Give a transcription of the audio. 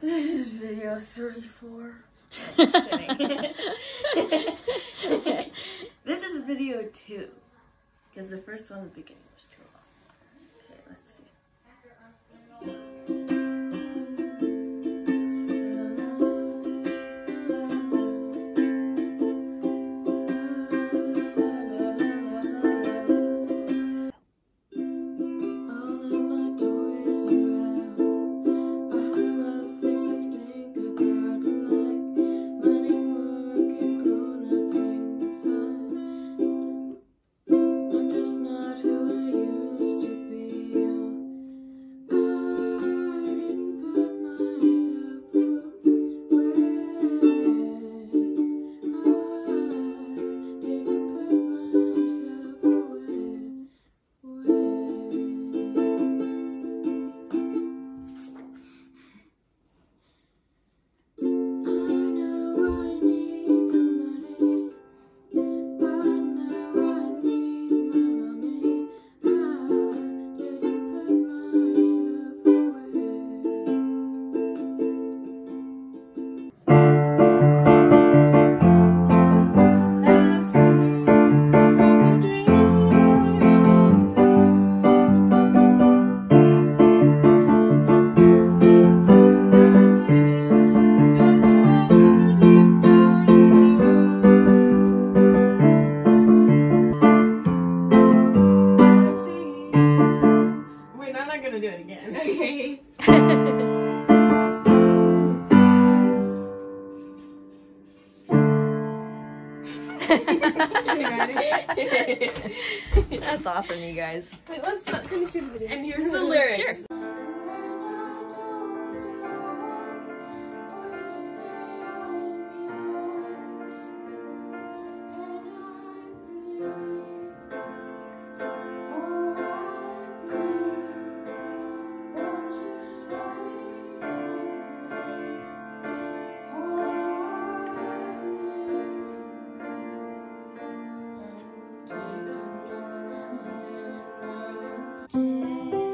This is video 34. Just kidding. This is video 2. Because the first one, the beginning was too long. Okay, let's see. Gonna do it again. Okay. That's awesome, you guys. Wait, let's uh, let me see the video. And here's the lyrics. mountain.